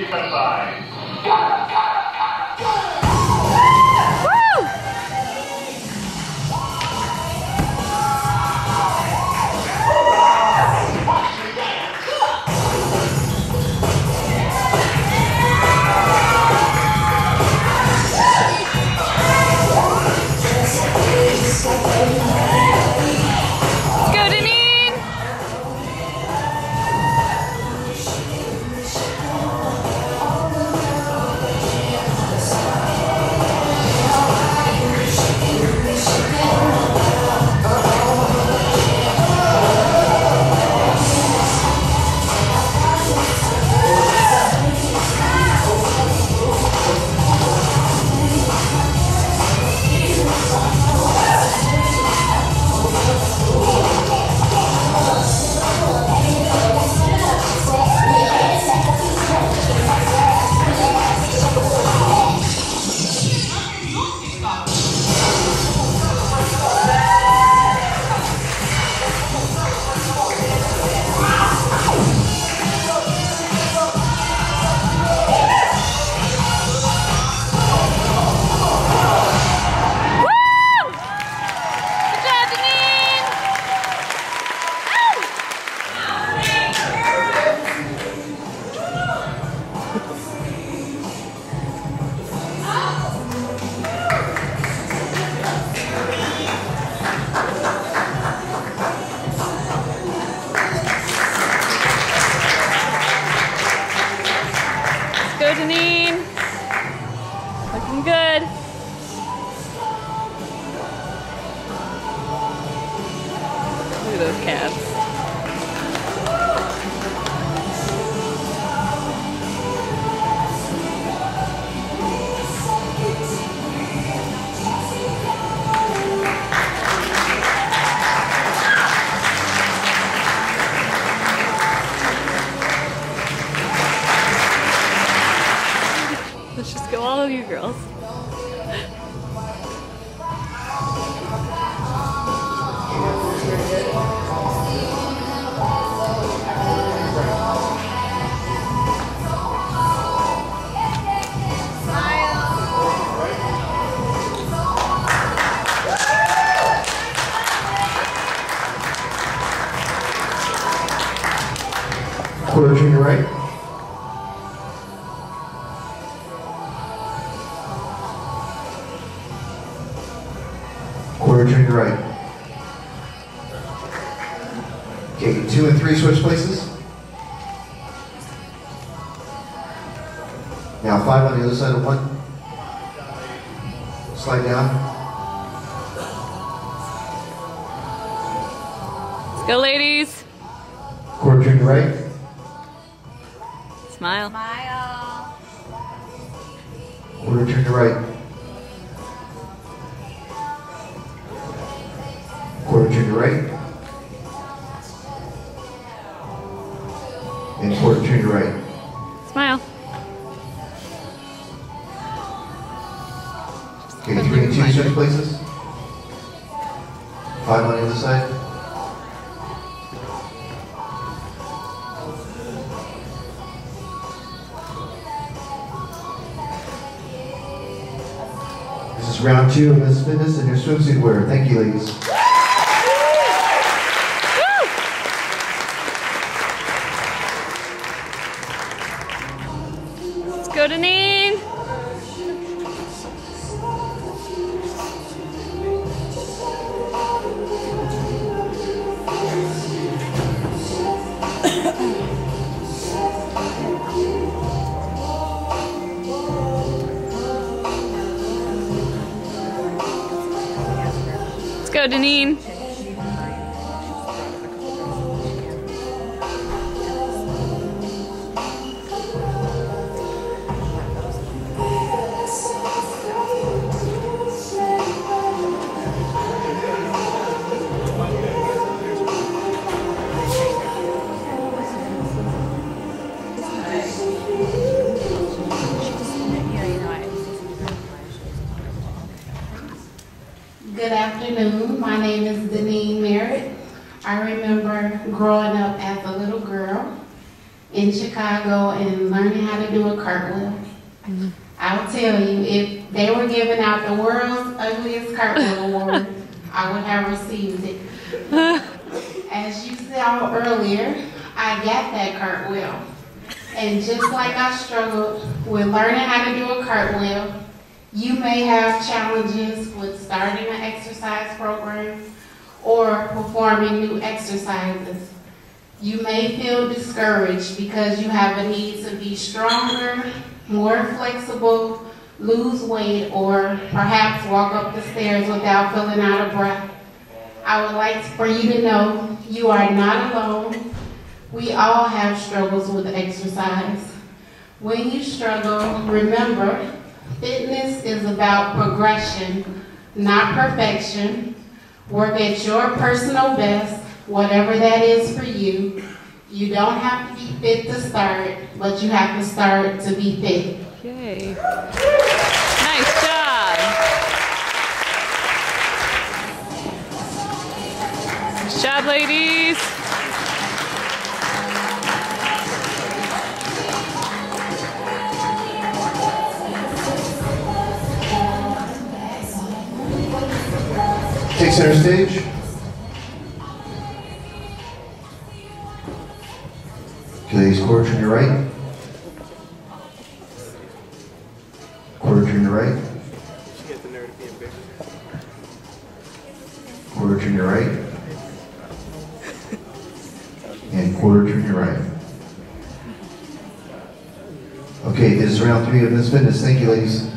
defense side. Those calves. Let's just go all of you girls. Quarter junior right. Okay, two and three switch places. Now five on the other side of one. Slide down. Let's go, ladies. Quarter junior right. Smile. Smile. Quarter junior right. Quarter junior right. And quarter junior right. Smile. Okay, three and two switch places. Five on the other side. This is round two of Miss Fitness in your swimsuit wear. Thank you, ladies. Deaneen. Afternoon. My name is Deaneen Merritt. I remember growing up as a little girl in Chicago and learning how to do a cartwheel. I'll tell you, if they were giving out the world's ugliest cartwheel award, I would have received it. As you saw earlier, I got that cartwheel. And just like I struggled with learning how to do a cartwheel, you may have challenges with starting an exercise program or performing new exercises. You may feel discouraged because you have a need to be stronger, more flexible, lose weight, or perhaps walk up the stairs without feeling out of breath. I would like for you to know you are not alone. We all have struggles with exercise. When you struggle, remember, fitness is about progression, not perfection. Work at your personal best, whatever that is for you. You don't have to be fit to start, but you have to start to be fit. Yay. Nice job. Nice job, ladies. Center stage. Okay, ladies, quarter turn to your right. Quarter turn to your right. Quarter turn to your right. And quarter turn to your right. Okay, this is round three of Miss Fitness. Thank you, ladies.